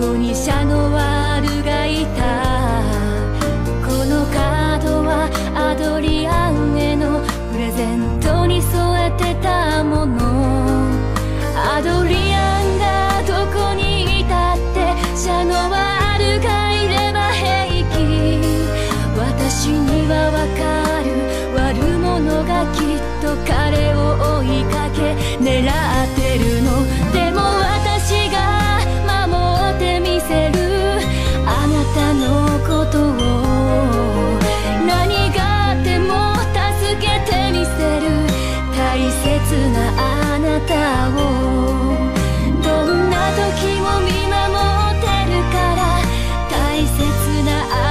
こにシャノワールがいた。このカードはアドリアンへのプレゼントに添えてたもの。大切なあなたを。どんな時も見守ってるから大切なあなた